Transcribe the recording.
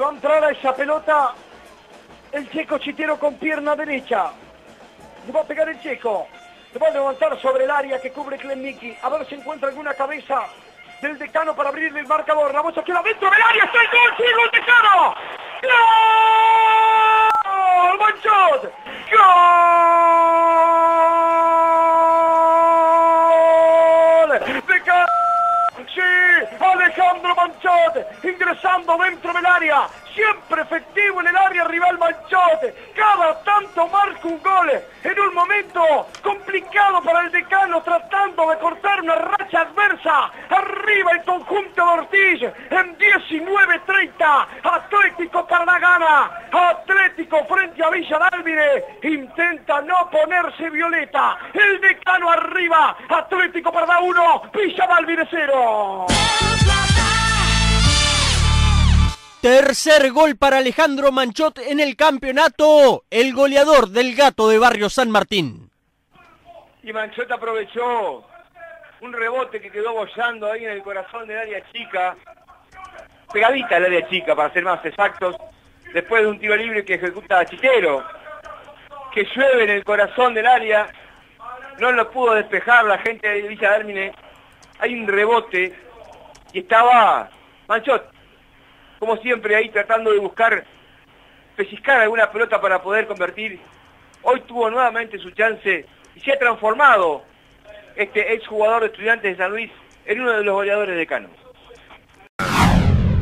va a entrar a esa pelota el checo chitero con pierna derecha. Le va a pegar el checo. Le va a levantar sobre el área que cubre Klemniki. A ver si encuentra alguna cabeza del decano para abrirle el marcador. La bocha queda dentro del área. ¡Está el gol! ¡Sí, gol decano! ¡Gol! ¡Manchot! ¡Gol! Alejandro Manchot ingresando dentro del área siempre efectivo en el área rival Manchote. Cada tanto marca un gol en un momento complicado para el decano tratando de cortar una racha adversa. Arriba el conjunto de Ortiz en 19-30. Atlético para la gana. Atlético frente a Villa Dálvine. Intenta no ponerse violeta. El decano arriba. Atlético para 1. Villa Dálvine 0. Tercer gol para Alejandro Manchot en el campeonato, el goleador del gato de Barrio San Martín. Y Manchot aprovechó un rebote que quedó bollando ahí en el corazón del área chica, pegadita al área chica para ser más exactos, después de un tiro libre que ejecuta Chiquero, que llueve en el corazón del área, no lo pudo despejar la gente de Villa Dármine, hay un rebote y estaba Manchot como siempre ahí tratando de buscar pellizcar alguna pelota para poder convertir. Hoy tuvo nuevamente su chance y se ha transformado este exjugador de estudiantes de San Luis en uno de los goleadores de Cano.